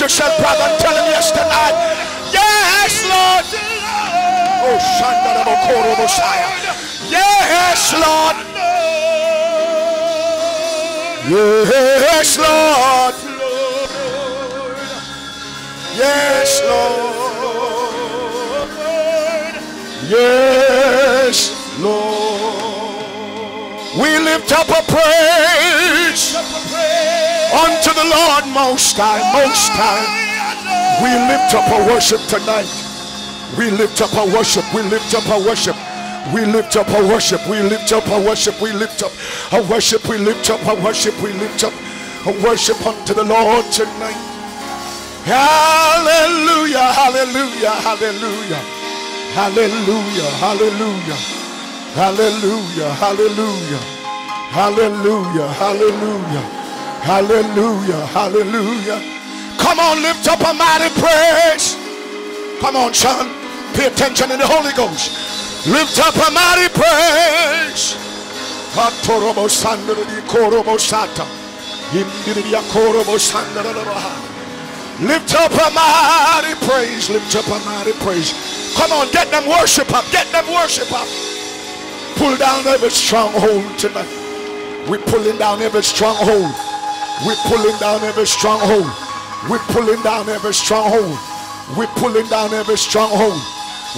Loose yourself, brother, and tell him yes tonight. Yes, Lord. Oh, Shanda Mokoro Messiah. Yes, Lord. Yes, Lord. Yes, Lord. Yes, Lord. We lift up a praise unto the Lord most high, most high. We lift up our worship tonight. We lift up our worship. We lift up our worship. We lift up our worship. We lift up our worship. We lift up our worship. We lift up our worship. We lift up our worship unto the Lord tonight. Hallelujah. Hallelujah. Hallelujah. Hallelujah. Hallelujah. Hallelujah. Hallelujah. Hallelujah. Hallelujah. Hallelujah. Hallelujah. Come on, lift up a mighty praise. Come on, son. Pay attention in the Holy Ghost. Lift up a mighty praise. Lift up a mighty praise. Lift up a mighty praise. Come on, get them worship up. Get them worship up. Pull down every stronghold tonight. We're pulling down every stronghold. We're pulling down every stronghold. We're pulling down every stronghold. We're pulling down every stronghold.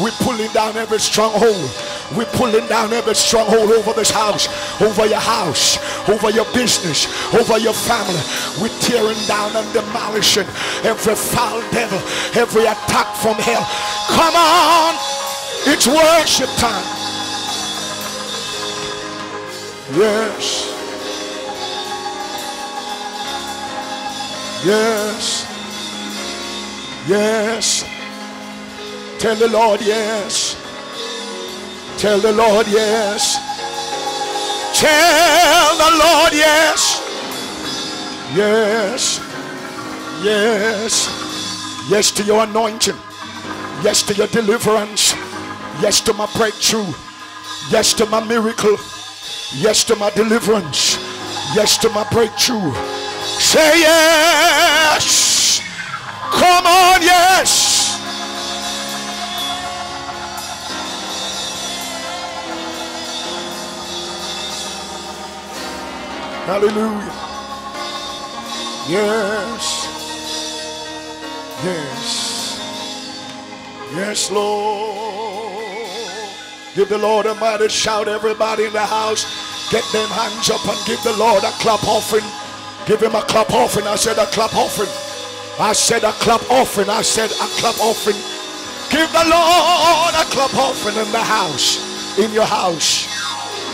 We're pulling down every stronghold. We're pulling down every stronghold over this house, over your house, over your business, over your family. We're tearing down and demolishing every foul devil, every attack from hell. Come on, it's worship time. Yes. Yes. Yes. Tell the Lord yes. Tell the Lord yes. Tell the Lord yes. Yes. Yes. Yes to your anointing. Yes to your deliverance. Yes to my breakthrough. Yes to my miracle. Yes to my deliverance. Yes to my breakthrough. Say yes. Come on, yes. Hallelujah. Yes. Yes. Yes, Lord. Give the Lord a mighty shout, everybody in the house. Get them hands up and give the Lord a clap offering. Give him a clap offering. I said a clap offering. I said a clap offering. I said a clap offering. Give the Lord a clap offering in the house, in your house,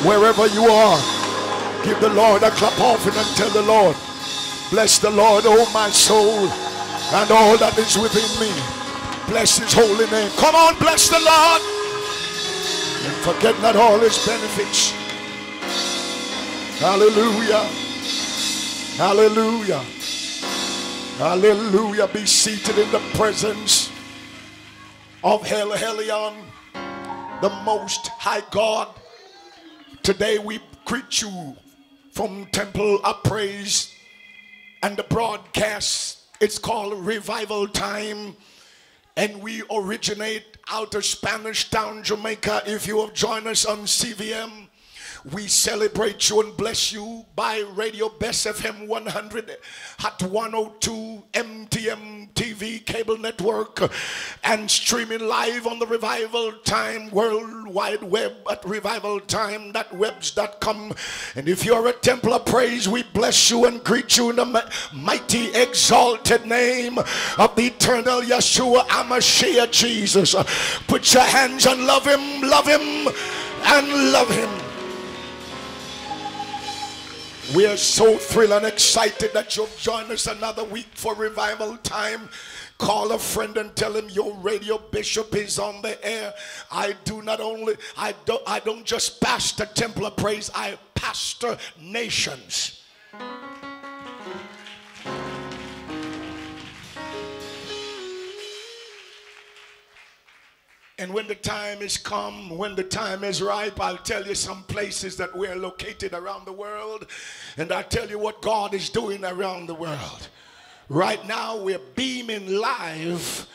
wherever you are. Give the Lord a clap offering and tell the Lord, bless the Lord, oh my soul, and all that is within me. Bless his holy name. Come on, bless the Lord. And forget not all his benefits. Hallelujah. Hallelujah. Hallelujah. Be seated in the presence of El Elyon, the most high God. Today we greet you from Temple of Praise and the broadcast. It's called Revival Time. And we originate out of Spanish Town, Jamaica. If you have joined us on CVM, we celebrate you and bless you by Radio Best FM 100 at 102 MTM TV cable network and streaming live on the Revival Time World Wide Web at revivaltime.webs.com. And if you're a temple of praise, we bless you and greet you in the mighty exalted name of the eternal Yeshua Amashiach Jesus. Put your hands and love him, love him, and love him. We are so thrilled and excited that you've joined us another week for revival time. Call a friend and tell him your radio bishop is on the air. I do not only I don't I don't just pastor temple of praise, I pastor nations. And when the time is come, when the time is ripe, I'll tell you some places that we're located around the world. And I'll tell you what God is doing around the world. Right now, we're beaming live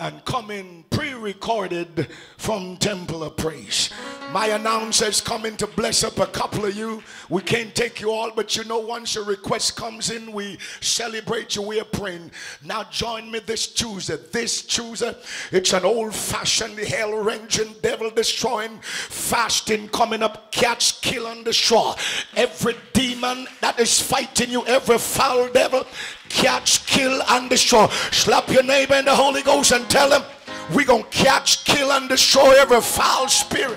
and coming pre-recorded from Temple of Praise. My announcer is coming to bless up a couple of you. We can't take you all, but you know, once your request comes in, we celebrate you. We are praying. Now join me this Tuesday. This Tuesday, it's an old-fashioned hell-wrenching, devil-destroying fasting coming up. Catch, kill, and destroy. Every demon that is fighting you, every foul devil, catch, kill, and destroy. Slap your neighbor in the Holy Ghost and tell him, we're going to catch, kill, and destroy every foul spirit.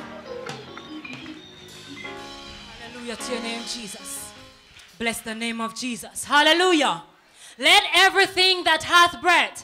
Hallelujah to your name, Jesus. Bless the name of Jesus. Hallelujah. Let everything that hath breath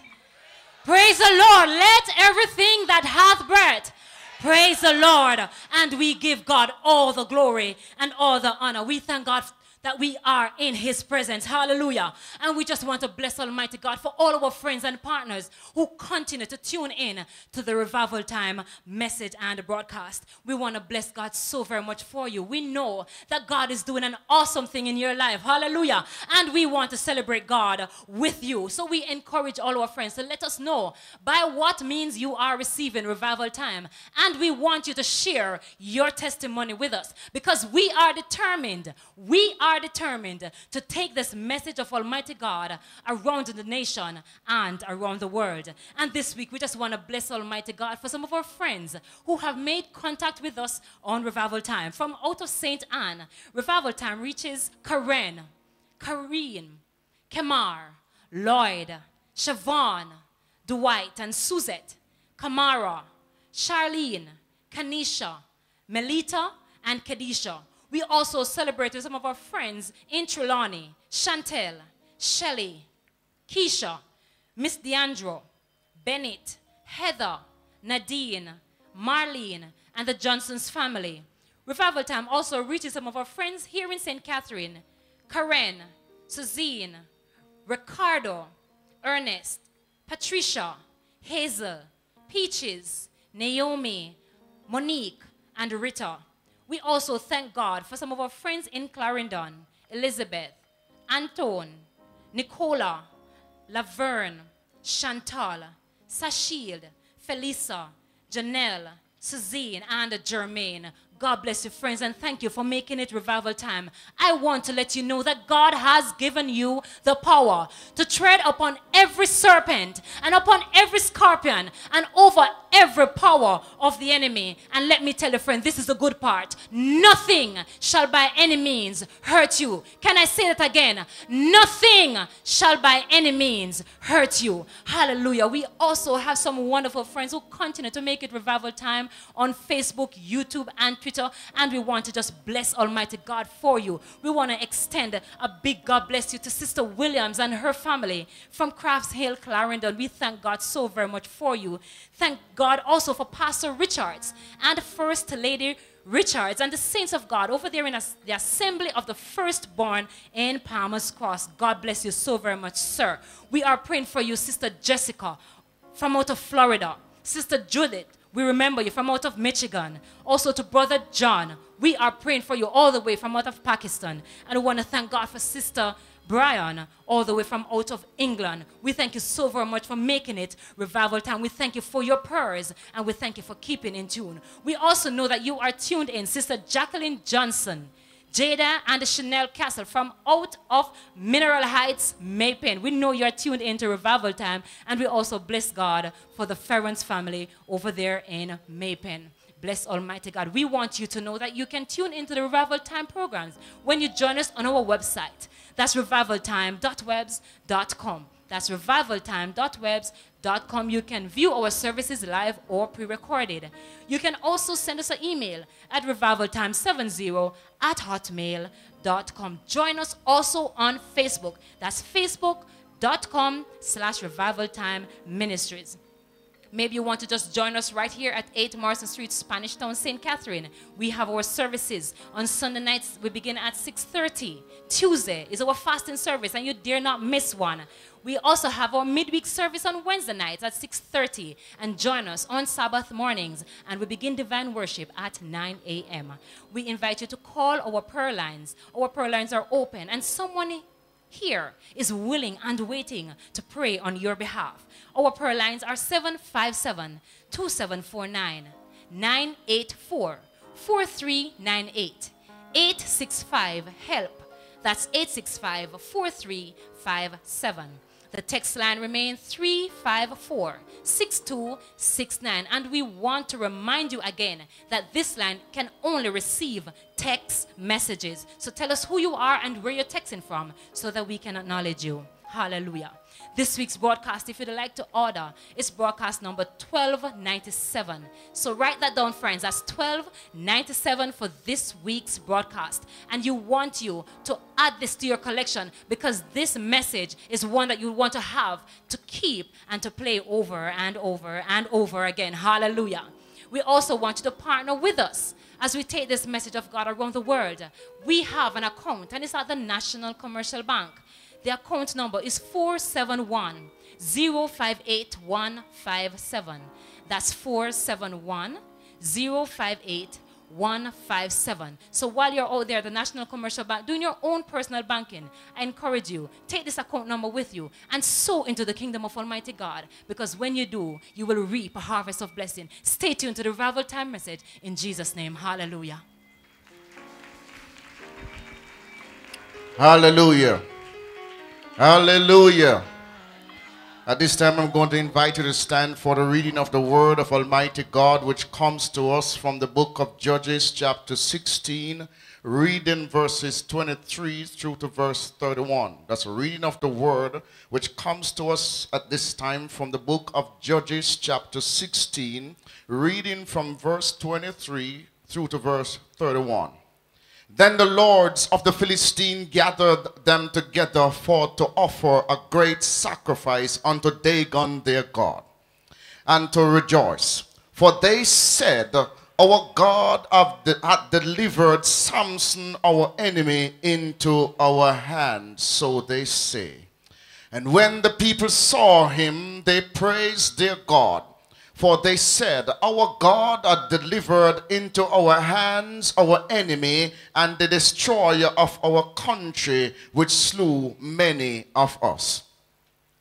praise the Lord. Let everything that hath breath praise the Lord. And we give God all the glory and all the honor. We thank God that we are in his presence. Hallelujah. And we just want to bless Almighty God for all our friends and partners who continue to tune in to the revival time message and broadcast. We want to bless God so very much for you. We know that God is doing an awesome thing in your life. Hallelujah. And we want to celebrate God with you. So we encourage all our friends to let us know by what means you are receiving revival time. And we want you to share your testimony with us because we are determined. We are are determined to take this message of Almighty God around the nation and around the world. And this week, we just want to bless Almighty God for some of our friends who have made contact with us on Revival Time. From out of St. Anne, Revival Time reaches Karen, Kareen, Kemar, Lloyd, Siobhan, Dwight, and Suzette, Kamara, Charlene, Kanisha, Melita, and Kadisha we also celebrated some of our friends in Trelawny, Chantel, Shelley, Keisha, Miss Deandro, Bennett, Heather, Nadine, Marlene, and the Johnson's family. Revival Time also reaches some of our friends here in St. Catherine, Karen, Suzanne, Ricardo, Ernest, Patricia, Hazel, Peaches, Naomi, Monique, and Rita. We also thank God for some of our friends in Clarendon, Elizabeth, Anton, Nicola, Laverne, Chantal, Sashield, Felisa, Janelle, Suzanne, and Germaine. God bless you, friends, and thank you for making it revival time. I want to let you know that God has given you the power to tread upon every serpent and upon every scorpion and over every power of the enemy. And let me tell you, friend, this is the good part. Nothing shall by any means hurt you. Can I say that again? Nothing shall by any means hurt you. Hallelujah. We also have some wonderful friends who continue to make it revival time on Facebook, YouTube, and Twitter. And we want to just bless Almighty God for you. We want to extend a big God bless you to Sister Williams and her family from Croft's Hill, Clarendon. We thank God so very much for you. Thank God also for Pastor Richards and First Lady Richards and the saints of God over there in the assembly of the firstborn in Palmer's Cross. God bless you so very much, sir. We are praying for you, Sister Jessica from out of Florida, Sister Judith. We remember you from out of Michigan. Also to Brother John. We are praying for you all the way from out of Pakistan. And we want to thank God for Sister Brian, all the way from out of England. We thank you so very much for making it revival time. We thank you for your prayers and we thank you for keeping in tune. We also know that you are tuned in, Sister Jacqueline Johnson. Jada and Chanel Castle from out of Mineral Heights, May Pen. We know you're tuned into Revival Time, and we also bless God for the Ferrens family over there in May Pen. Bless Almighty God. We want you to know that you can tune into the Revival Time programs when you join us on our website. That's revivaltime.webs.com. That's revivaltime.webs.com. You can view our services live or pre-recorded. You can also send us an email at revivaltime70 at hotmail.com. Join us also on Facebook. That's facebook.com slash revivaltime ministries. Maybe you want to just join us right here at 8 Morrison Street, Spanish Town, St. Catherine. We have our services. On Sunday nights, we begin at 6.30. Tuesday is our fasting service, and you dare not miss one. We also have our midweek service on Wednesday nights at 6.30. And join us on Sabbath mornings, and we begin divine worship at 9 a.m. We invite you to call our prayer lines. Our prayer lines are open, and someone here is willing and waiting to pray on your behalf. Our prayer lines are 757 2749 984 4398 865 HELP. That's 865 4357. The text line remains 354 6269. And we want to remind you again that this line can only receive text messages. So tell us who you are and where you're texting from so that we can acknowledge you. Hallelujah. This week's broadcast, if you'd like to order, is broadcast number 1297. So write that down, friends. That's 1297 for this week's broadcast. And you want you to add this to your collection because this message is one that you want to have to keep and to play over and over and over again. Hallelujah. We also want you to partner with us as we take this message of God around the world. We have an account, and it's at the National Commercial Bank. The account number is 471 058157. That's 471 058157. So while you're out there, the National Commercial Bank, doing your own personal banking, I encourage you, take this account number with you and sow into the kingdom of Almighty God. Because when you do, you will reap a harvest of blessing. Stay tuned to the Revival Time message in Jesus' name. Hallelujah. Hallelujah. Hallelujah. At this time, I'm going to invite you to stand for the reading of the Word of Almighty God, which comes to us from the book of Judges, chapter 16, reading verses 23 through to verse 31. That's a reading of the Word, which comes to us at this time from the book of Judges, chapter 16, reading from verse 23 through to verse 31. Then the lords of the Philistine gathered them together for to offer a great sacrifice unto Dagon their God, and to rejoice. For they said, Our God hath delivered Samson our enemy into our hands, so they say. And when the people saw him, they praised their God. For they said, Our God hath delivered into our hands our enemy and the destroyer of our country, which slew many of us.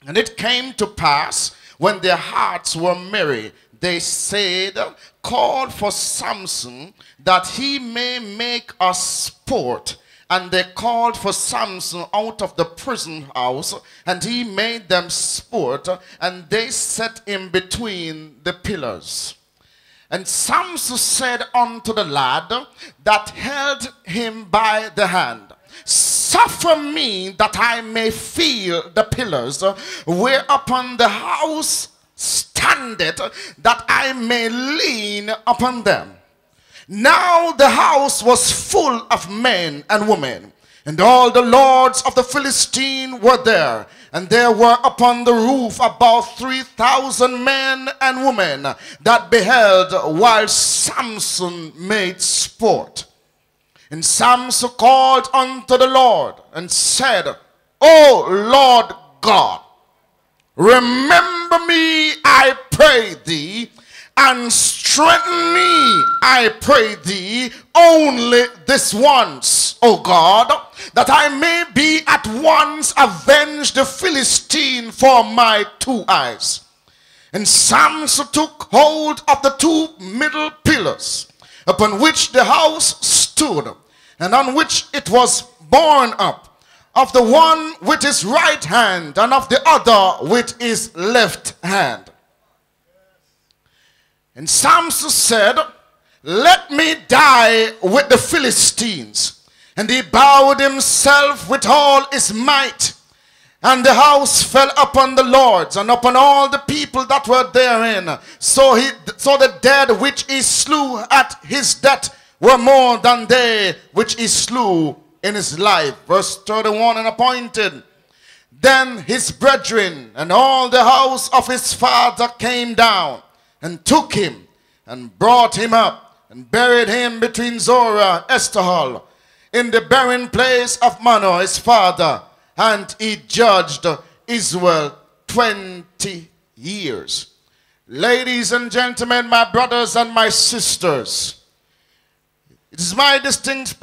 And it came to pass, when their hearts were merry, they said, Call for Samson, that he may make us sport and they called for Samson out of the prison house, and he made them sport, and they set him between the pillars. And Samson said unto the lad that held him by the hand, Suffer me that I may feel the pillars whereupon the house standeth, that I may lean upon them. Now the house was full of men and women, and all the lords of the Philistine were there. And there were upon the roof about 3,000 men and women that beheld while Samson made sport. And Samson called unto the Lord and said, O Lord God, remember me, I pray thee, and strengthen me, I pray thee, only this once, O God, that I may be at once avenge the Philistine for my two eyes. And Samson took hold of the two middle pillars upon which the house stood, and on which it was borne up, of the one with his right hand, and of the other with his left hand. And Samson said, Let me die with the Philistines. And he bowed himself with all his might. And the house fell upon the lords and upon all the people that were therein. So he so the dead which he slew at his death were more than they which he slew in his life. Verse 31 and appointed. Then his brethren and all the house of his father came down and took him and brought him up and buried him between Zorah Eshtaol in the burying place of Manoah his father and he judged Israel 20 years. Ladies and gentlemen, my brothers and my sisters, it is my distinct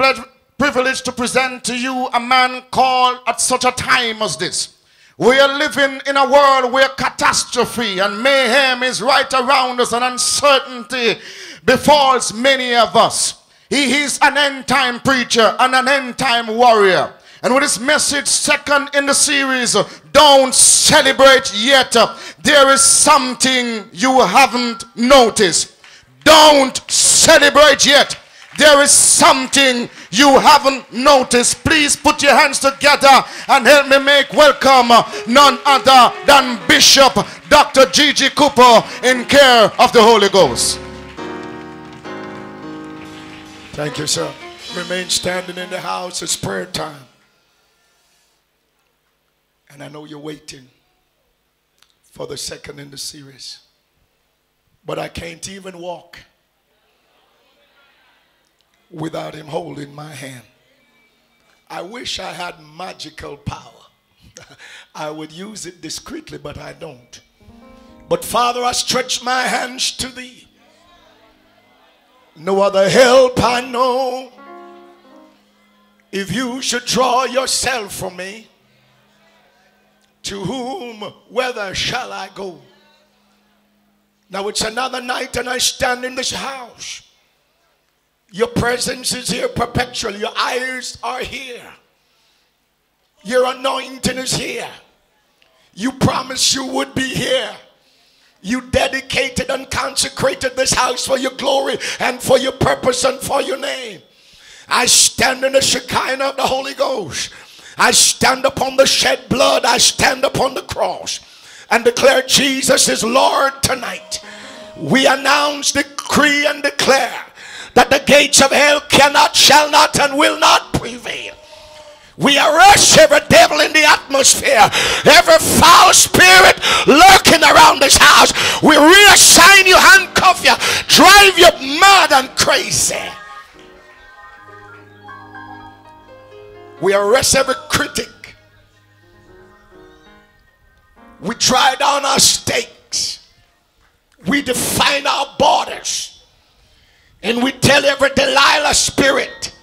privilege to present to you a man called at such a time as this. We are living in a world where catastrophe and mayhem is right around us and uncertainty befalls many of us. He is an end time preacher and an end time warrior. And with this message, second in the series, don't celebrate yet. There is something you haven't noticed. Don't celebrate yet. There is something you haven't noticed. Please put your hands together and help me make welcome none other than Bishop Dr. G.G. Cooper in care of the Holy Ghost. Thank you, sir. Remain standing in the house. It's prayer time. And I know you're waiting for the second in the series. But I can't even walk without him holding my hand. I wish I had magical power. I would use it discreetly, but I don't. But Father, I stretch my hands to thee. No other help I know. If you should draw yourself from me, to whom, whither shall I go? Now it's another night and I stand in this house. Your presence is here perpetually. Your eyes are here. Your anointing is here. You promised you would be here. You dedicated and consecrated this house for your glory and for your purpose and for your name. I stand in the Shekinah of the Holy Ghost. I stand upon the shed blood. I stand upon the cross and declare Jesus is Lord tonight. We announce, decree, and declare that the gates of hell cannot, shall not, and will not prevail. We arrest every devil in the atmosphere, every foul spirit lurking around this house. We reassign you, handcuff you, drive you mad and crazy. We arrest every critic. We try down our stakes. We define our borders. And we tell every Delilah spirit,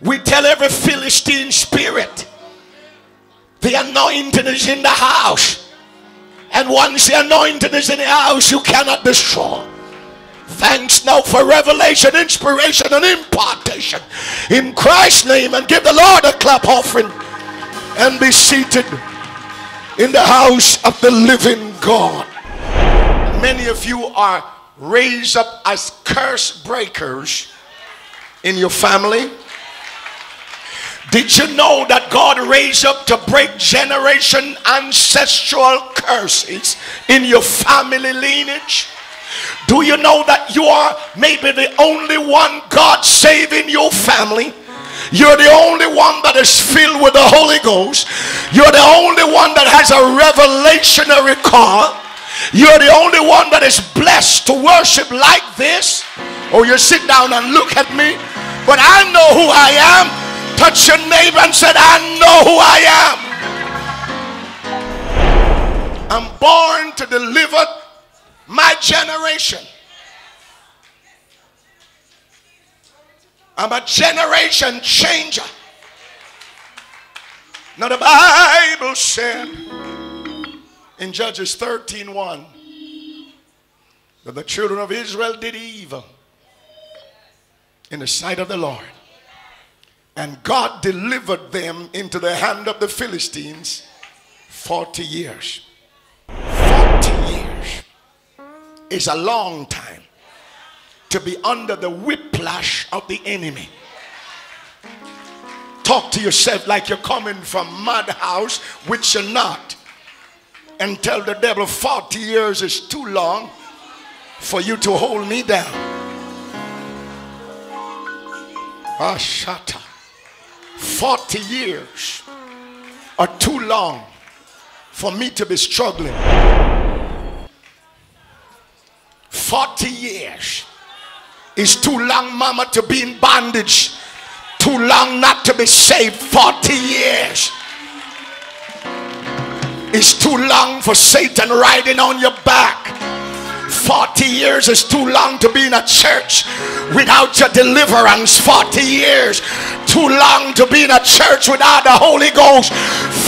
we tell every Philistine spirit, the anointing is in the house. And once the anointing is in the house, you cannot destroy. Thanks now for revelation, inspiration, and impartation. In Christ's name, and give the Lord a clap offering and be seated in the house of the living God. Many of you are raised up as curse breakers in your family. Did you know that God raised up to break generation ancestral curses in your family lineage? Do you know that you are maybe the only one God saving your family? You're the only one that is filled with the Holy Ghost. You're the only one that has a revelationary call. You're the only one that is blessed to worship like this. Or you sit down and look at me. But I know who I am. Touch your neighbor and said, I know who I am. I'm born to deliver my generation. I'm a generation changer. Now the Bible said in Judges 13 1 that the children of Israel did evil in the sight of the Lord. And God delivered them into the hand of the Philistines 40 years. 40 years is a long time to be under the whiplash of the enemy. Talk to yourself like you're coming from madhouse, which you're not. And tell the devil 40 years is too long for you to hold me down. Ah, Ashata. 40 years are too long for me to be struggling. 40 years is too long, mama, to be in bondage. Too long not to be saved. 40 years is too long for Satan riding on your back. 40 years is too long to be in a church without your deliverance. 40 years too long to be in a church without the Holy Ghost.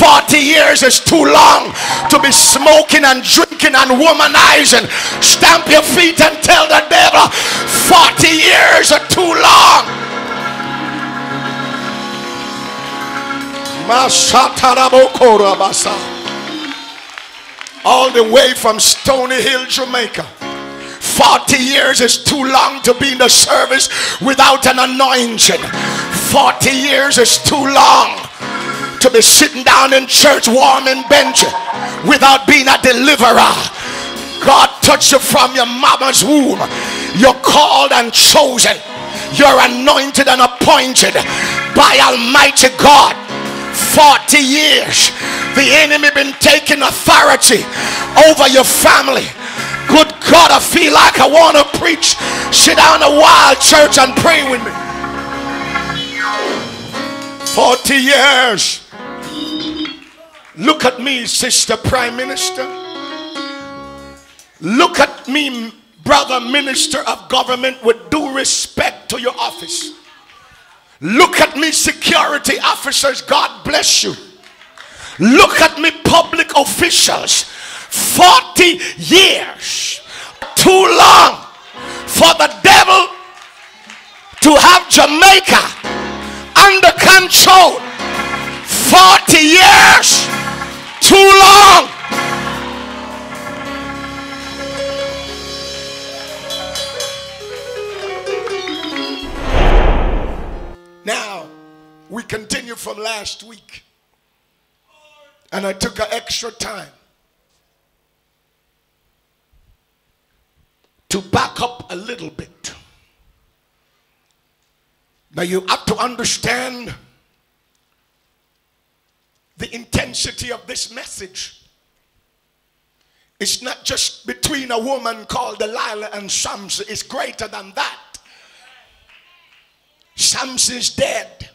40 years is too long to be smoking and drinking and womanizing. Stamp your feet and tell the devil 40 years are too long. All the way from Stony Hill, Jamaica. 40 years is too long to be in the service without an anointing. 40 years is too long to be sitting down in church warming bench without being a deliverer. God touched you from your mama's womb. You're called and chosen. You're anointed and appointed by Almighty God. 40 years the enemy been taking authority over your family. Good god i feel like i want to preach. Sit down a while church and pray with me. 40 years. Look at me sister prime minister. Look at me brother minister of government with due respect to your office Look at me, security officers. God bless you. Look at me, public officials. 40 years. Too long for the devil to have Jamaica under control. 40 years. Too long. Now, we continue from last week. And I took an extra time to back up a little bit. Now, you have to understand the intensity of this message. It's not just between a woman called Delilah and Samson, it's greater than that. Samson's dead.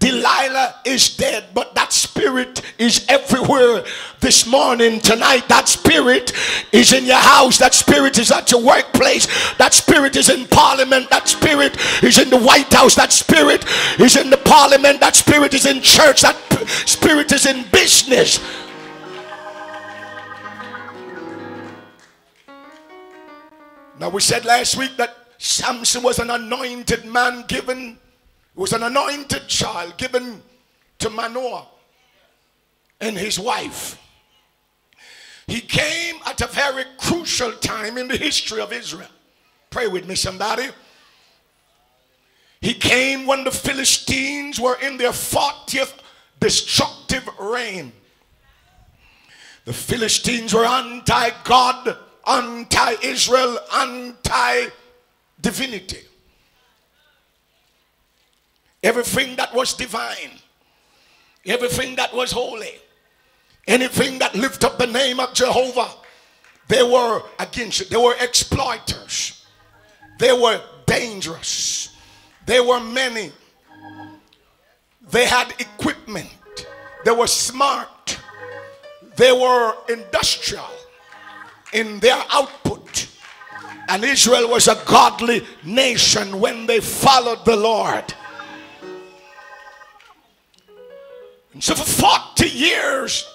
Delilah is dead, but that spirit is everywhere this morning, tonight. That spirit is in your house. That spirit is at your workplace. That spirit is in parliament. That spirit is in the White House. That spirit is in the parliament. That spirit is in church. That spirit is in business. Now, we said last week that Samson was an anointed man given, was an anointed child given to Manoah and his wife. He came at a very crucial time in the history of Israel. Pray with me, somebody. He came when the Philistines were in their 40th destructive reign. The Philistines were anti God, anti Israel, anti divinity. Everything that was divine, everything that was holy, anything that lifted up the name of Jehovah, they were against it. They were exploiters. They were dangerous. They were many. They had equipment. They were smart. They were industrial in their output. And Israel was a godly nation when they followed the Lord. And so for 40 years,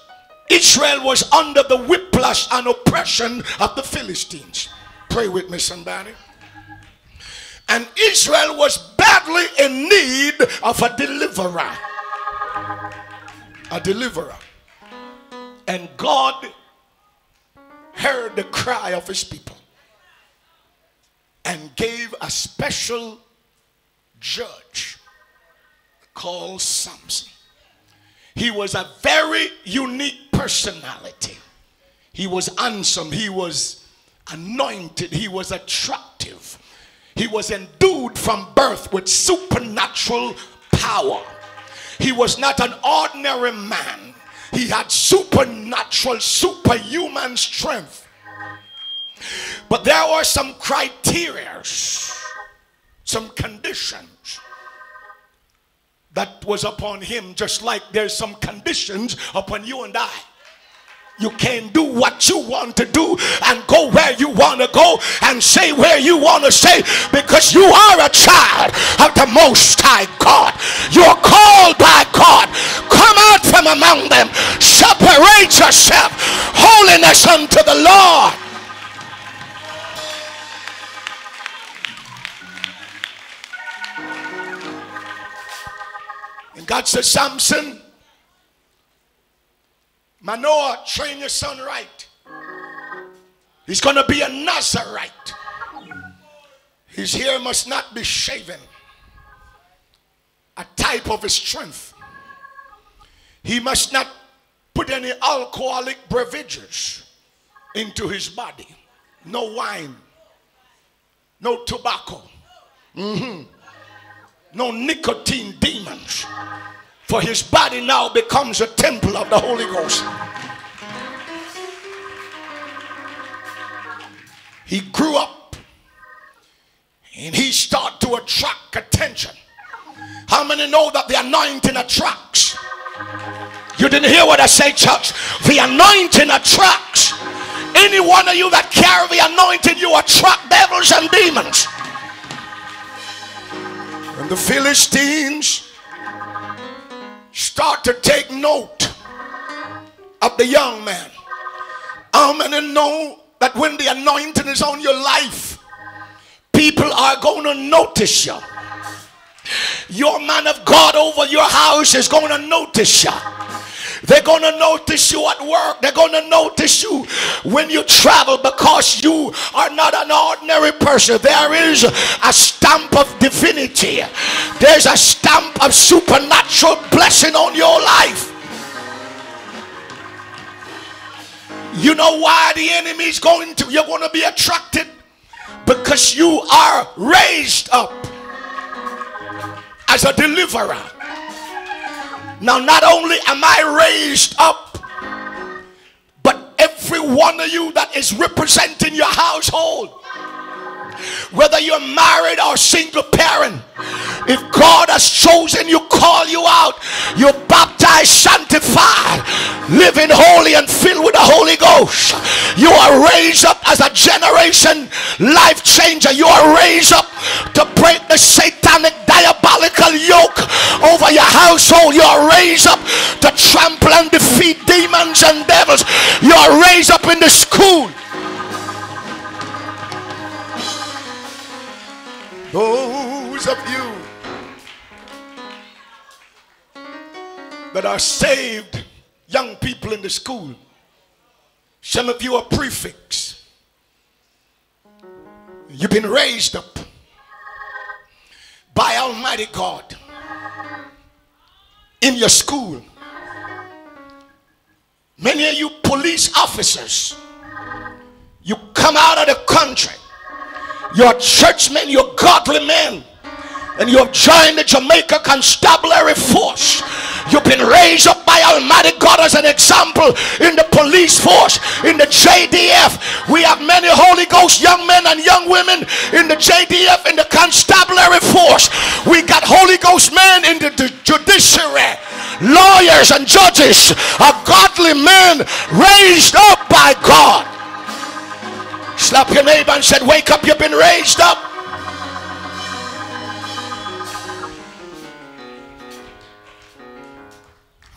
Israel was under the whiplash and oppression of the Philistines. Pray with me, somebody. And Israel was badly in need of a deliverer. A deliverer. And God heard the cry of his people and gave a special judge called Samson. He was a very unique personality. He was handsome. He was anointed. He was attractive. He was endued from birth with supernatural power. He was not an ordinary man. He had supernatural, superhuman strength. But there were some criteria, some conditions that was upon him, just like there's some conditions upon you and I. You can't do what you want to do and go where you want to go and say where you want to say because you are a child of the Most High God. You're called by God. Come out from among them. Separate yourself. Holiness unto the Lord. God says, Samson, Manoah, train your son right. He's going to be a Nazarite. His hair must not be shaven. A type of his strength. He must not put any alcoholic beverages into his body. No wine. No tobacco. Mm-hmm. No nicotine demons. For his body now becomes a temple of the Holy Ghost. He grew up and he started to attract attention. How many know that the anointing attracts? You didn't hear what I say, church. The anointing attracts. Any one of you that carry the anointing, you attract devils and demons. And the Philistines start to take note of the young man. How many know that when the anointing is on your life, people are going to notice you? Your man of God over your house is going to notice you. They're going to notice you at work. They're going to notice you when you travel because you are not an ordinary person. There is a stamp of divinity, there's a stamp of supernatural blessing on your life. You know why the enemy is going to, you're going to be attracted because you are raised up as a deliverer. Now, not only am I raised up, but every one of you that is representing your household, whether you're married or single parent, if God has chosen you, call you out, you're baptized, sanctified, living holy and filled with the Holy Ghost. You are raised up as a generation life changer. You are raised up to break the satanic diabolical yoke over your household. You are raised up to trample and defeat demons and devils. You are raised up in the school. Those of you that are saved young people in the school. Some of you are prefects. You've been raised up by Almighty God in your school. Many of you police officers, you come out of the country. You're churchmen, you're godly men and you have joined the Jamaica Constabulary Force. You've been raised up by Almighty God as an example in the police force, in the JDF. We have many Holy Ghost young men and young women in the JDF, in the Constabulary Force. We got Holy Ghost men in the, the judiciary, lawyers and judges, a godly men raised up by God. Slap your neighbor and said, Wake up, you've been raised up.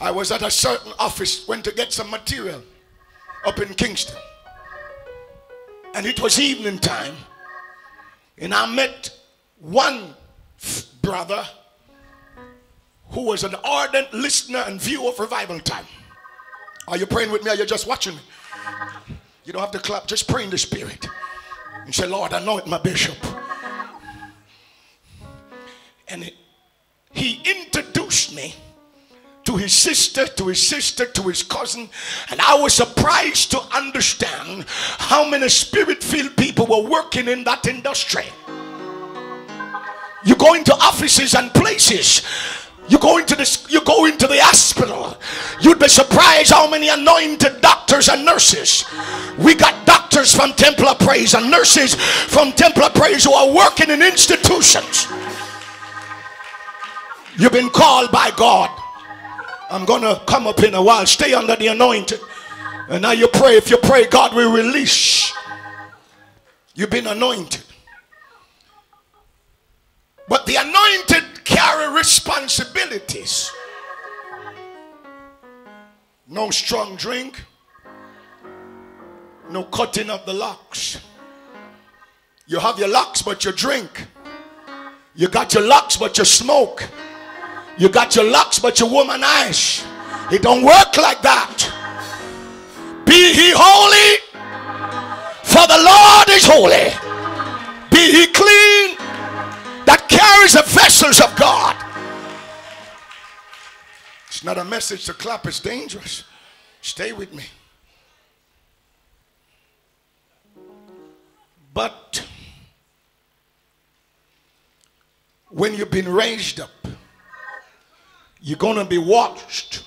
I was at a certain office, went to get some material up in Kingston. And it was evening time. And I met one brother who was an ardent listener and viewer of revival time. Are you praying with me? Are you just watching me? You don't have to clap, just pray in the spirit. And say, Lord, anoint my bishop. And he introduced me to his sister, to his sister, to his cousin. And I was surprised to understand how many spirit filled people were working in that industry. You go into offices and places. You go into this, you go into the. You'd be surprised how many anointed doctors and nurses. We got doctors from Temple of Praise and nurses from Temple of Praise who are working in institutions. You've been called by God I'm going to come up in a while. Stay under the anointing. And now you pray. If you pray, God will release. You've been anointed. But the anointed carry responsibilities. No strong drink. No cutting of the locks. You have your locks, but you drink. You got your locks, but you smoke. You got your locks, but you womanize. It don't work like that. Be he holy, for the Lord is holy. Be he clean, that carries the vessels of God. It's not a message to clap, it's dangerous. Stay with me. But when you've been raised up, you're going to be watched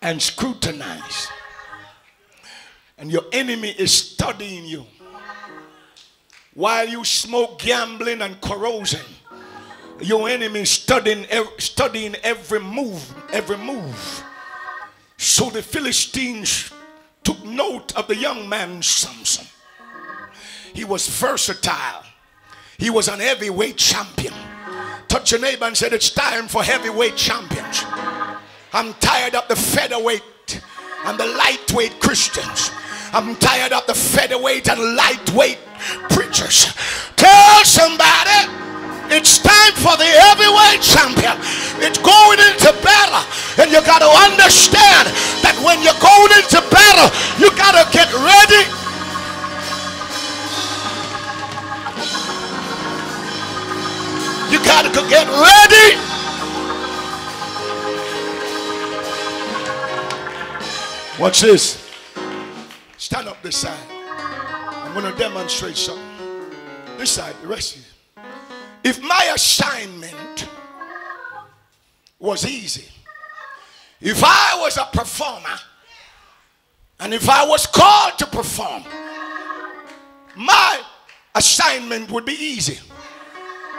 and scrutinized. And your enemy is studying you. While you smoke gambling and carousing, your enemy studying, studying every move, every move. So the Philistines took note of the young man Samson. He was versatile. He was an heavyweight champion. Touch your neighbor and said, It's time for heavyweight champions. I'm tired of the featherweight and the lightweight Christians. I'm tired of the featherweight and lightweight preachers. Tell somebody it's time for the heavyweight champion. It's going into battle. And you got to understand that when you're going into battle, you got to get ready. You got to get ready. Watch this. Stand up this side. I'm going to demonstrate something. This side, the rest of you. If my assignment was easy, if I was a performer, and if I was called to perform, my assignment would be easy.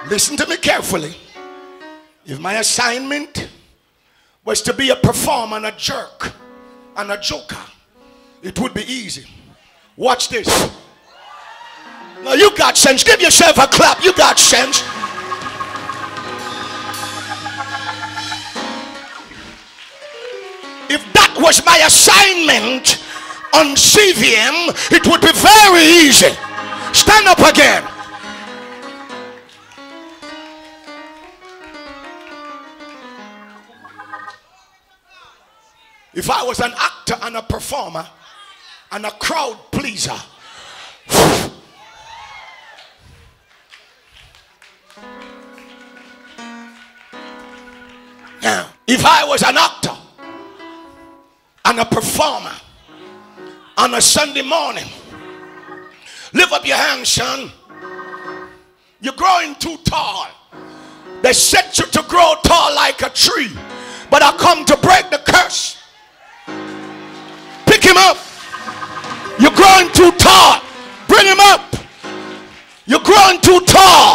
Listen to me carefully. If my assignment was to be a performer and a jerk and a joker, it would be easy. Watch this. Now you got sense. Give yourself a clap. You got sense. Was my assignment on CVM, it would be very easy. Stand up again. If I was an actor and a performer and a crowd pleaser, now, if I was an actor and a performer on a Sunday morning, lift up your hands, son. You're growing too tall. They set you to grow tall like a tree, but I come to break the curse. Pick him up. You're growing too tall. Bring him up. You're growing too tall.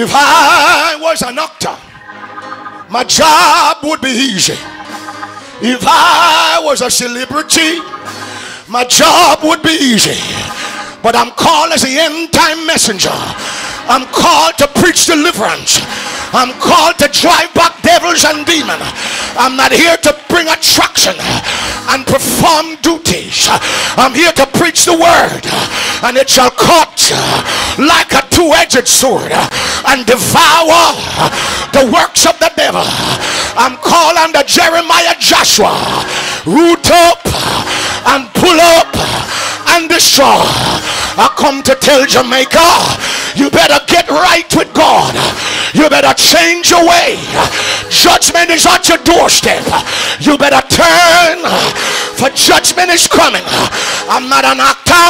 If I was an actor, my job would be easy. If I was a celebrity, my job would be easy. But I'm called as the end time messenger. I'm called to preach deliverance. I'm called to drive back devils and demons. I'm not here to bring attraction and perform duties. I'm here to preach the word, and it shall cut like a two-edged sword and devour the works of the devil. I'm called under Jeremiah Joshua. Root up and pull up and destroy. I come to tell Jamaica, you better get right with God. You better change your way. Judgment is at your doorstep. You better turn, for judgment is coming. I'm not an actor,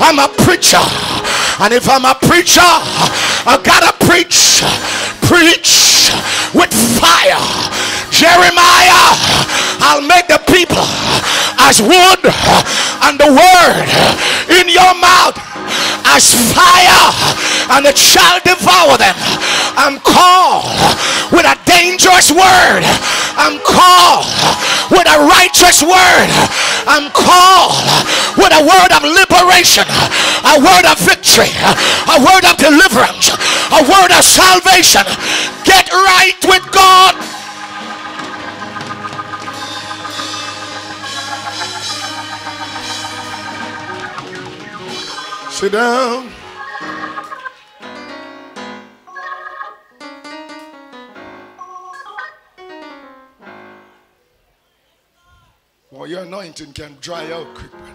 I'm a preacher. And if I'm a preacher, I gotta preach, preach with fire Jeremiah, I'll make the people as wood and the word in your mouth as fire and it shall devour them. I'm called with a dangerous word. I'm called with a righteous word. I'm called with a word of liberation, a word of victory, a word of deliverance, a word of salvation. Get right with God. Sit down. Well, your anointing can dry out quick, brother.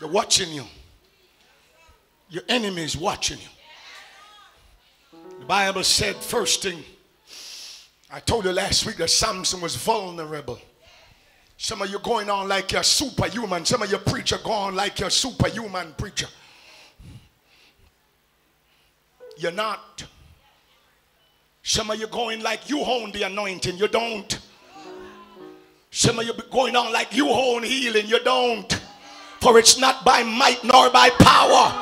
They're watching you. Your enemy is watching you. The Bible said, first thing, I told you last week that Samson was vulnerable. Some of you going on like you're superhuman. Some of your preacher going like you're superhuman preacher. You're not. Some of you going like you own the anointing. You don't. Some of you going on like you own healing. You don't. For it's not by might nor by power,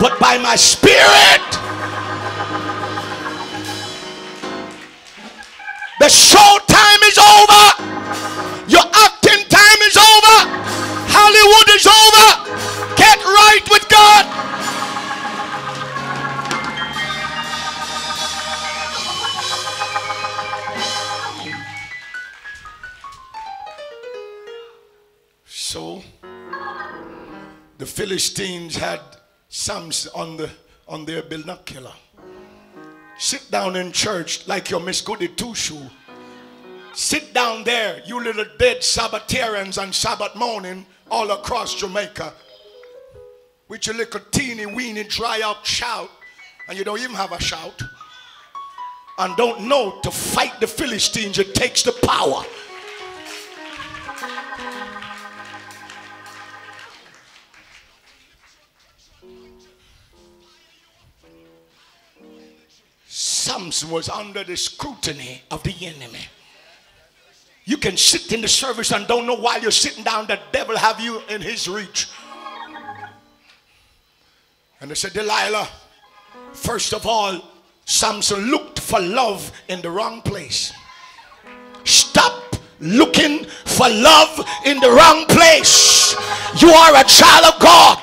but by my spirit. The show time is over. Your acting time is over. Hollywood is over. Get right with God. So the Philistines had Samson on the on their binocular. Sit down in church like your Miss Goody Two Shoe. Sit down there, you little dead Sabbatarians on Sabbath morning all across Jamaica. With your little teeny weeny dry up shout, and you don't even have a shout. And don't know to fight the Philistines, it takes the power. Samson was under the scrutiny of the enemy. You can sit in the service and don't know while you're sitting down, the devil have you in his reach. And they said, Delilah, first of all, Samson looked for love in the wrong place. Stop looking for love in the wrong place. You are a child of God.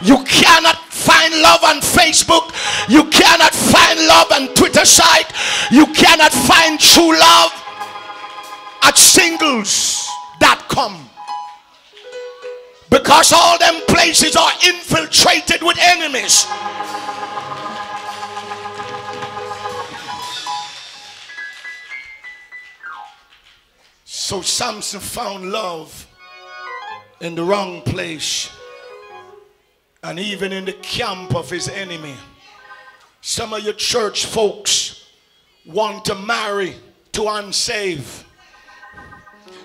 You cannot find love on Facebook. You cannot find love on Twitter site. You cannot find true love at singles.com. Because all them places are infiltrated with enemies. So Samson found love in the wrong place and even in the camp of his enemy. Some of your church folks want to marry to unsave.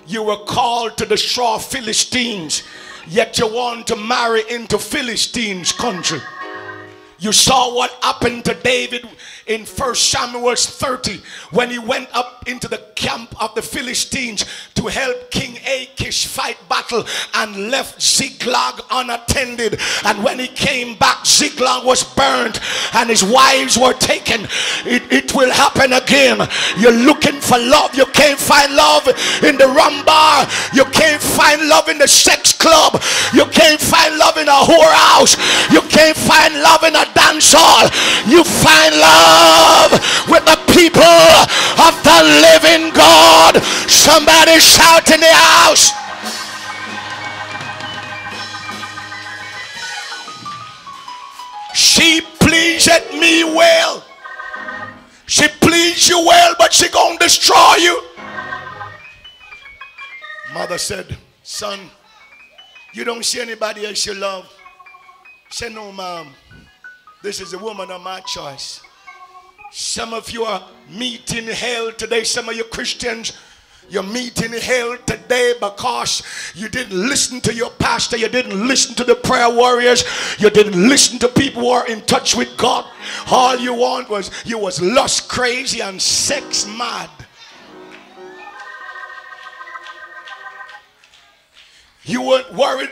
You were called to destroy Philistines, yet you want to marry into Philistines' country. You saw what happened to David in 1 Samuel 30 when he went up into the camp of the Philistines to help King Achish fight battle and left Ziklag unattended. And when he came back, Ziklag was burned and his wives were taken. It, it will happen again. You're looking for love. You can't find love in the rum bar. You can't find love in the sex club. You can't find love in a whorehouse. You can't find love in a dance hall. You find love with the people of the living God. Somebody shout in the house. She pleased me well. She pleased you well, but she gonna destroy you. Mother said, son, you don't see anybody else you love. Say, no, mom. This is a woman of my choice. Some of you are meeting hell today. Some of you Christians, You're meeting hell today because you didn't listen to your pastor, you didn't listen to the prayer warriors, you didn't listen to people who are in touch with God. All you want was you was lust crazy and sex mad. You weren't worried,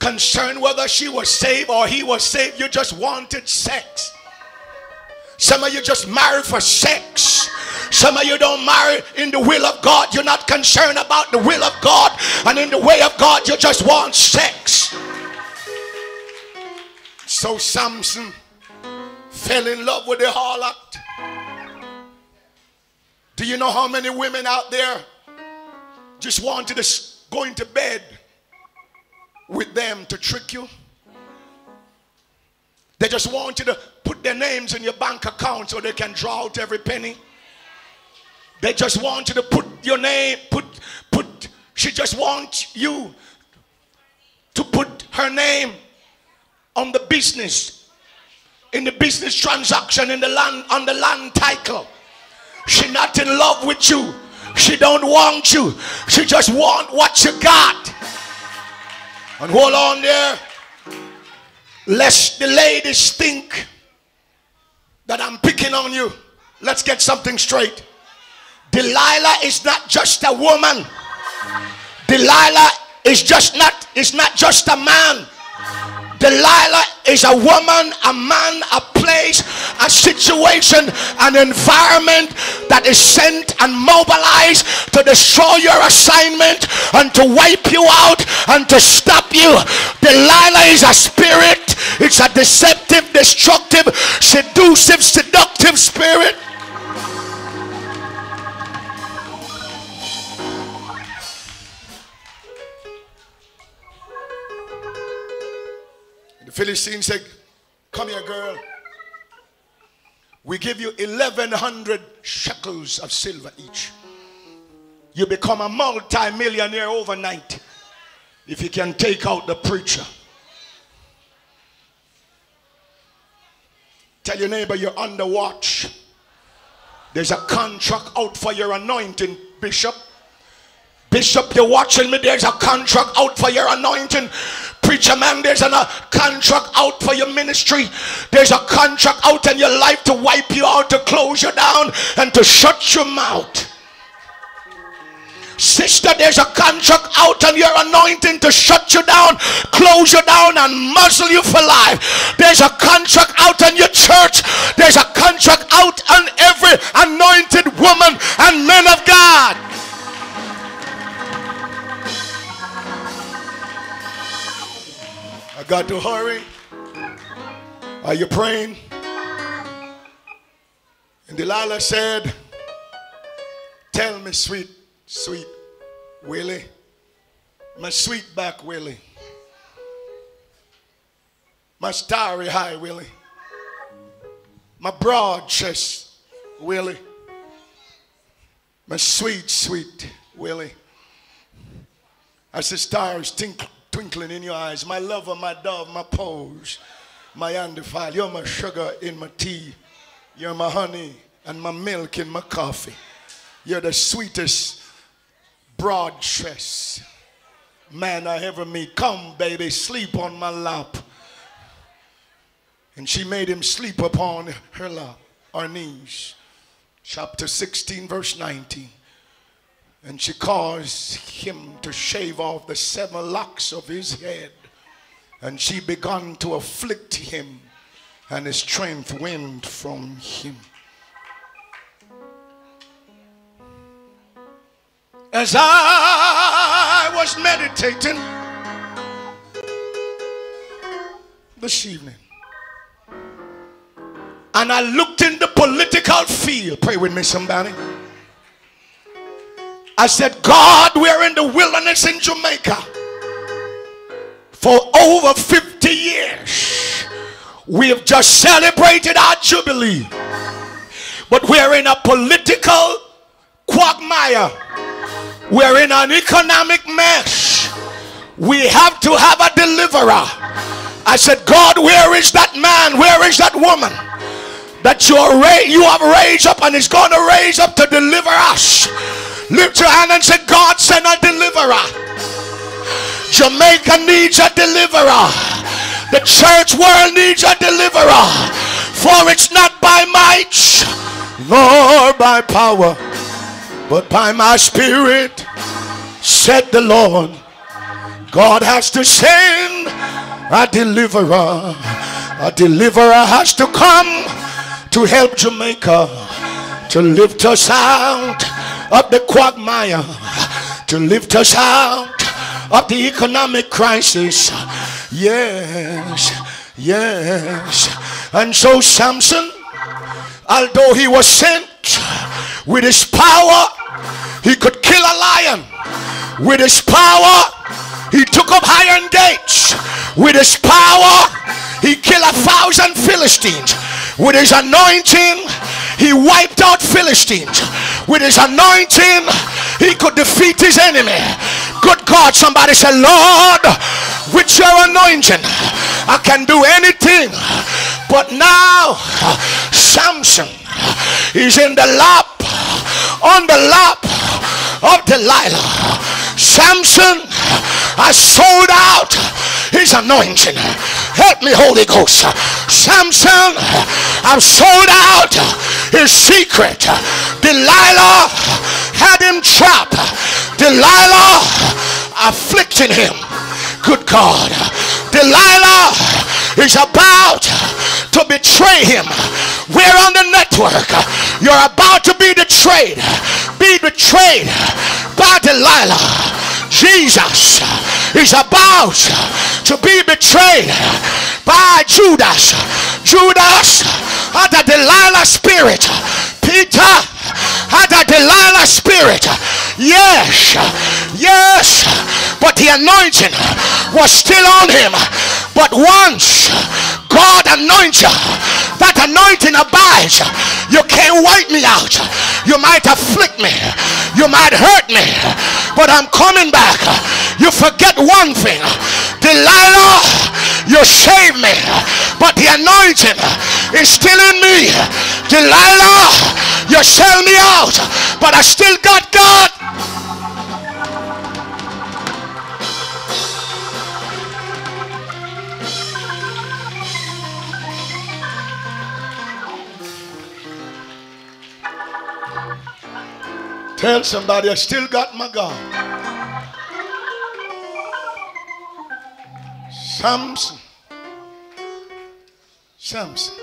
concerned whether she was saved or he was saved. You just wanted sex. Some of you just married for sex. Some of you don't marry in the will of God. You're not concerned about the will of God. And in the way of God, you just want sex. So Samson fell in love with the harlot. Do you know how many women out there just wanted to go into bed with them to trick you? They just want you to put their names in your bank account so they can draw out every penny. They just want you to put your name, put, put, she just wants you to put her name on the business, in the business transaction, in the land, on the land title. She not in love with you. She don't want you. She just want what you got. And hold on there. Lest the ladies think that I'm picking on you. Let's get something straight. Delilah is not just a woman. Delilah is just not is not just a man. Delilah is a woman, a man, a place, a situation, an environment that is sent and mobilized to destroy your assignment and to wipe you out and to stop you. Delilah is a spirit. It's a deceptive, destructive, seductive, seductive spirit. The Philistines said, Come here, girl. We give you 1,100 shekels of silver each. You become a multi-millionaire overnight if you can take out the preacher. Tell your neighbor you're under watch. There's a contract out for your anointing, Bishop. Bishop, you're watching me. There's a contract out for your anointing. Preacher man, there's a contract out for your ministry. There's a contract out in your life to wipe you out, to close you down, and to shut your mouth. Sister, there's a contract out on your anointing to shut you down, close you down, and muzzle you for life. There's a contract out on your church. There's a contract out on every anointed woman and men of God. I got to hurry. Are you praying? And Delilah said, Tell me, sweet, sweet Willie, my sweet back Willie, my starry high Willie, my broad chest Willie, my sweet, sweet Willie. As the stars tink, twinkling in your eyes, my lover, my dove, my pose, my undefiled. You're my sugar in my tea. You're my honey and my milk in my coffee. You're the sweetest broad chest man I ever meet. Come, baby, sleep on my lap. And she made him sleep upon her lap, our knees. Chapter 16, verse 19. And she caused him to shave off the seven locks of his head. And she began to afflict him, and his strength went from him. As I was meditating this evening, and I looked in the political field, pray with me, somebody. I said, God, we're in the wilderness in Jamaica for over 50 years. We have just celebrated our jubilee, but we're in a political quagmire. We're in an economic mess. We have to have a deliverer. I said, God, where is that man? Where is that woman? That you, are you have raised up and is going to raise up to deliver us Lift your hand and say, God send a deliverer. Jamaica needs a deliverer. The church world needs a deliverer. For it's not by might nor by power, but by my spirit, said the Lord. God has to send a deliverer. A deliverer has to come to help Jamaica to lift us out of the quagmire, to lift us out of the economic crisis. Yes, yes. And so Samson, although he was sent with his power, he could kill a lion. With his power, he took up iron gates. With his power, he killed a thousand Philistines. With his anointing, he wiped out Philistines. With his anointing, he could defeat his enemy. Good God, somebody said, Lord, with your anointing, I can do anything. But now, Samson is in the lap, on the lap of Delilah. Samson has sold out his anointing. Help me, Holy Ghost. Samson have sold out his secret. Delilah had him trapped. Delilah afflicting him. Good God. Delilah is about to betray him. We're on the network. You're about to be betrayed. Be betrayed by Delilah. Jesus is about to be betrayed by Judas. Judas had a Delilah spirit. Peter had a Delilah spirit. Yes, yes, but the anointing was still on him. But once God anoints you, that anointing abides. You can't wipe me out. You might afflict me. You might hurt me. But I'm coming back. You forget one thing. Delilah, you saved me. But the anointing is still in me. Delilah, you sell me out. But I still got God. Tell somebody I still got my God. Samson. Samson.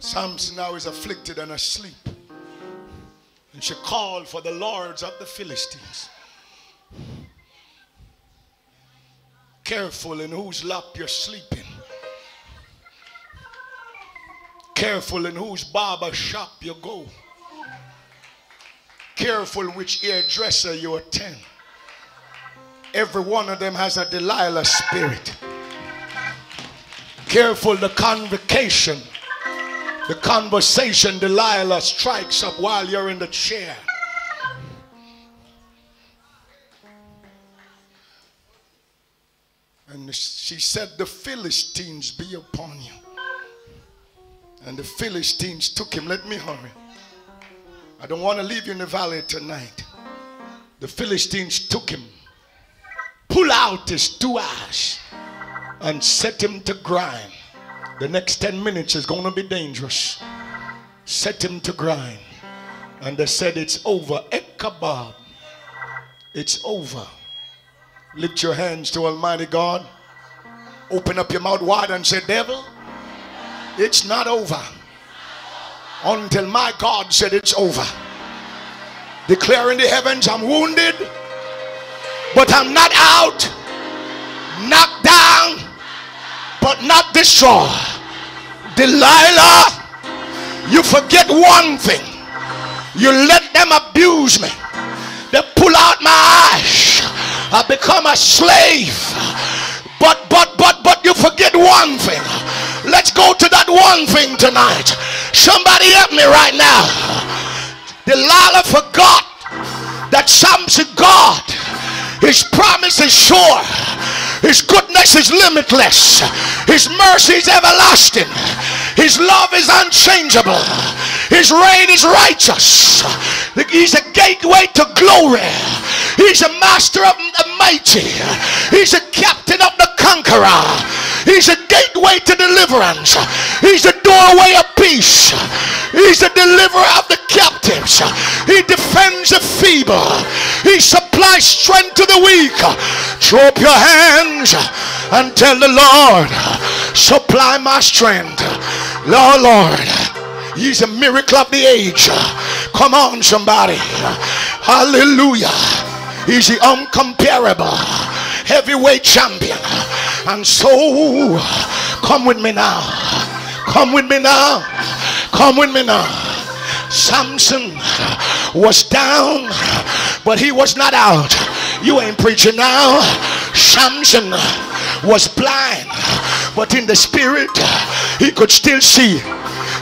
Samson now is afflicted and asleep. And she called for the lords of the Philistines. Careful in whose lap you're sleeping. Careful in whose barber shop you go. Careful which hairdresser you attend. Every one of them has a Delilah spirit. Careful the convocation, the conversation Delilah strikes up while you're in the chair. And she said, The Philistines be upon you. And the Philistines took him. Let me hurry. I don't want to leave you in the valley tonight. The Philistines took him, pull out his two eyes, and set him to grind. The next 10 minutes is going to be dangerous. Set him to grind. And they said, It's over. Ichabod. It's over. Lift your hands to Almighty God. Open up your mouth wide and say, Devil, it's not over until my God said it's over. Declaring the heavens, I'm wounded, but I'm not out, knocked down, but not destroyed. Delilah, you forget one thing. You let them abuse me. They pull out my eyes. I become a slave. But, but, but, but you forget one thing. Let's go to that one thing tonight. Somebody help me right now. Delilah forgot that Samson God, his promise is sure. His goodness is limitless. His mercy is everlasting. His love is unchangeable. His reign is righteous. He's a gateway to glory. He's a master of the mighty. He's a captain of the conqueror. He's a gateway to deliverance. He's a doorway of peace. He's a deliverer of the captives. He defends the feeble. He supplies strength to the weak. Throw up your hands and tell the Lord, supply my strength. Lord, Lord, He's a miracle of the age. Come on, somebody. Hallelujah. He's the uncomparable heavyweight champion. And so, come with me now. Come with me now. Come with me now. Samson was down, but he was not out. You ain't preaching now. Samson was blind, but in the spirit, he could still see.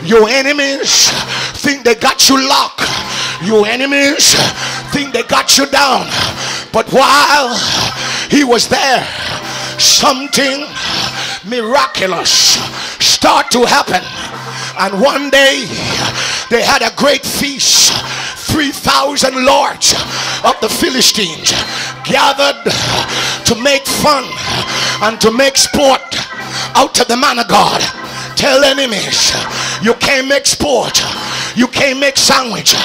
Your enemies think they got you locked. Your enemies think they got you down. But while he was there, something miraculous start to happen. And one day they had a great feast. 3,000 lords of the Philistines gathered to make fun and to make sport out of the man of God. Tell enemies you can't make sport. You can't make sandwich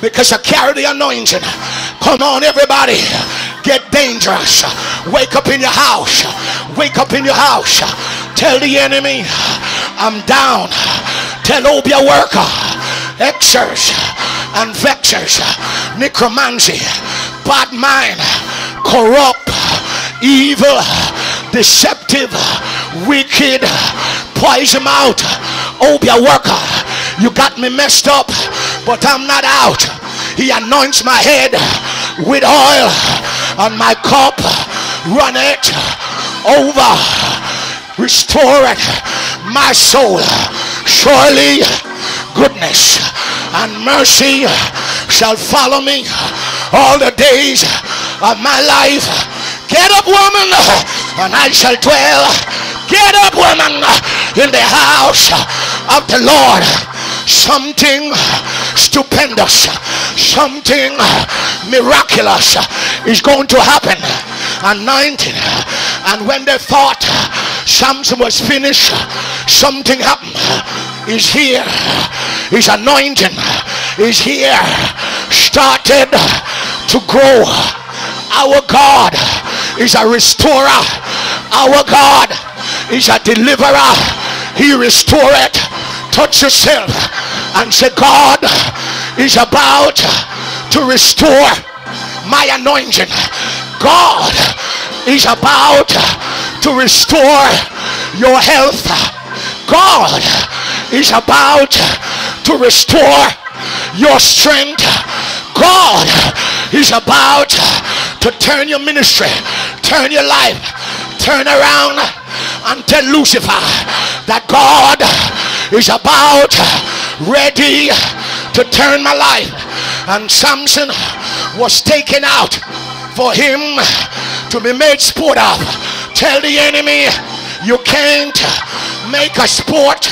because you carry the anointing. Come on, everybody. Get dangerous. Wake up in your house. Wake up in your house. Tell the enemy, I'm down. Tell Obia worker, Xers and vexers, necromancy, bad mind, corrupt, evil, deceptive, wicked, poison out. Obia worker, you got me messed up, but I'm not out. He anoints my head with oil, and my cup run it over. Restore it, my soul. Surely goodness and mercy shall follow me all the days of my life. Get up, woman, and I shall dwell. Get up, woman, in the house of the Lord. Something stupendous, something miraculous is going to happen. Anointing. And when they thought Samson was finished, something happened. He's here. His anointing is here. Started to grow. Our God is a restorer. Our God is a deliverer. He restored it. Touch yourself and say, God is about to restore my anointing. God is about to restore your health. God is about to restore your strength. God is about to turn your ministry, turn your life, turn around and tell Lucifer that God is about ready to turn my life. And Samson was taken out for him to be made sport of. Tell the enemy you can't make a sport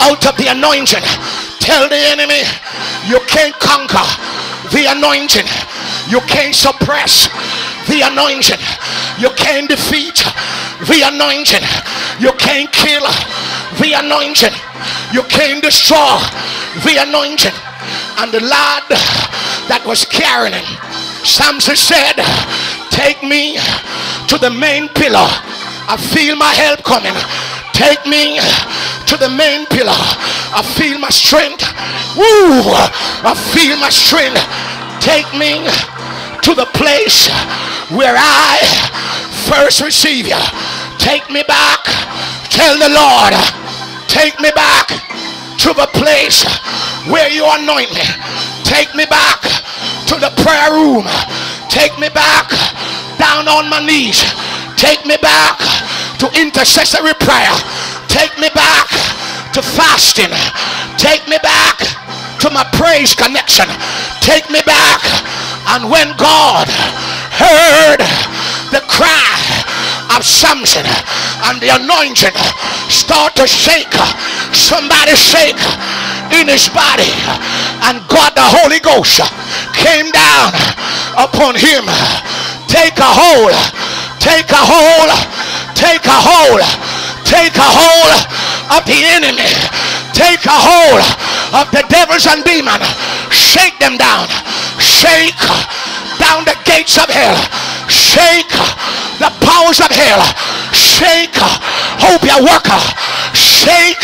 out of the anointing. Tell the enemy you can't conquer the anointing. You can't suppress the anointing. You can't defeat the anointing. You can't kill the anointing. You can't destroy the anointing. And the lad that was carrying him, Samson said, Take me to the main pillar. I feel my help coming. Take me to the main pillar. I feel my strength. Woo! I feel my strength. Take me to the place where I first received you. Take me back. Tell the Lord. Take me back to the place where you anoint me. Take me back to the prayer room. Take me back down on my knees. Take me back to intercessory prayer. Take me back to fasting. Take me back to my praise connection. Take me back. And when God heard the cry of Samson and the anointing start to shake. Somebody shake in his body. And God the Holy Ghost came down upon him. Take a hold. Take a hold. Take a hold. Take a hold of the enemy. Take a hold of the devils and demons. Shake them down. Shake down the gates of hell. Shake the powers of hell. Shake Obia worker. Shake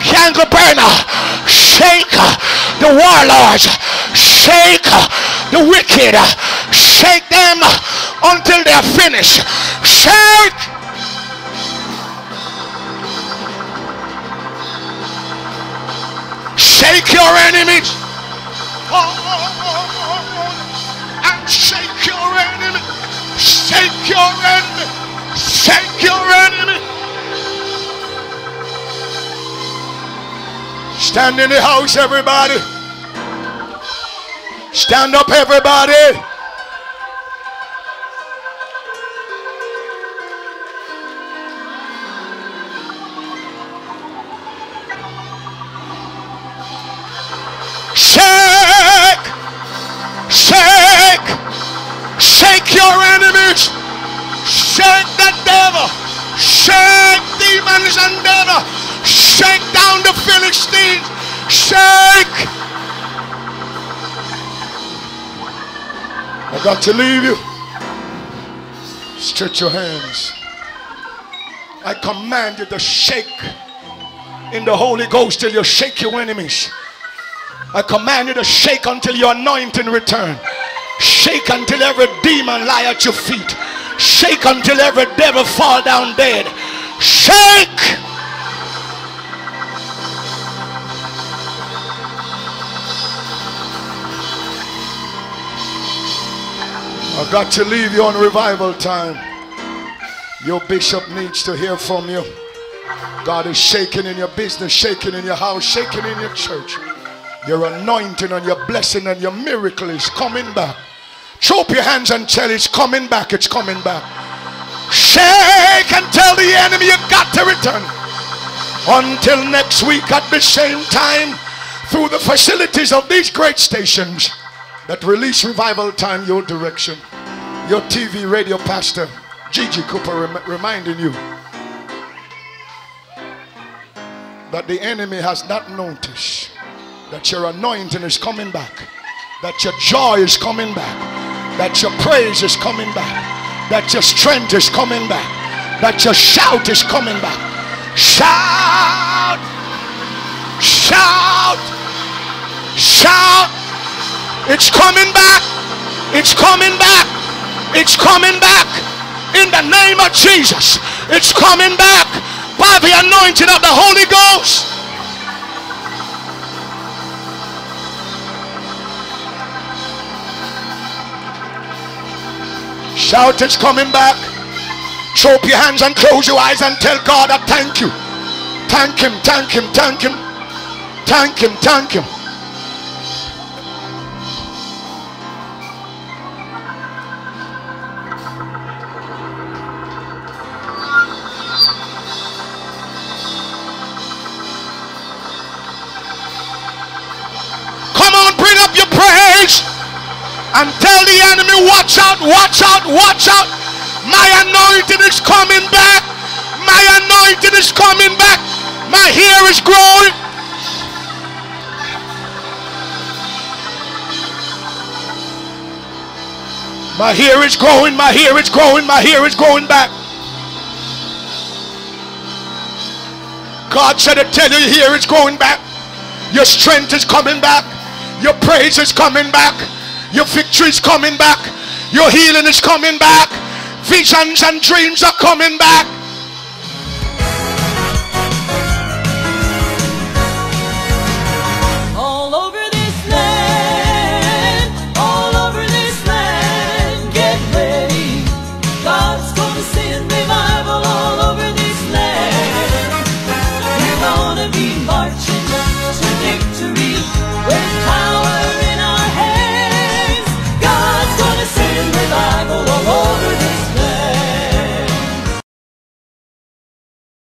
candle burner. Shake the warlords. Shake the wicked. Shake them until they're finished. Shake. Shake your enemies. And shake your enemy. Shake your enemy. Shake your enemy. Stand in the house, everybody. Stand up, everybody. Your enemies, shake the devil, shake demons and devil, shake down the Philistines, shake. I got to leave you. Stretch your hands. I command you to shake in the Holy Ghost till you shake your enemies. I command you to shake until your anointing return. Shake until every demon lie at your feet. Shake until every devil fall down dead. Shake. I got to leave you on revival time. Your bishop needs to hear from you. God is shaking in your business, shaking in your house, shaking in your church. Your anointing and your blessing and your miracle is coming back. Up your hands and tell it's coming back, it's coming back. Shake and tell the enemy you've got to return. Until next week at the same time, through the facilities of these great stations that release revival time your direction. Your TV radio pastor, GG Cooper, rem- reminding you that the enemy has not noticed that your anointing is coming back, that your joy is coming back, that your praise is coming back, that your strength is coming back, that your shout is coming back. Shout! Shout! Shout! It's coming back! It's coming back! It's coming back! In the name of Jesus! It's coming back by the anointing of the Holy Ghost! Shout, it's coming back. Throw up your hands and close your eyes and tell God, I thank you. Thank Him, thank Him, thank Him. Thank Him, thank Him. Watch out, watch out, watch out. My anointing is coming back. My anointing is coming back. My hair is growing. My hair is growing, my hair is growing, my hair is growing back. God said to tell you, hair is growing back. Your strength is coming back. Your praise is coming back. Your victory is coming back. Your healing is coming back. Visions and dreams are coming back.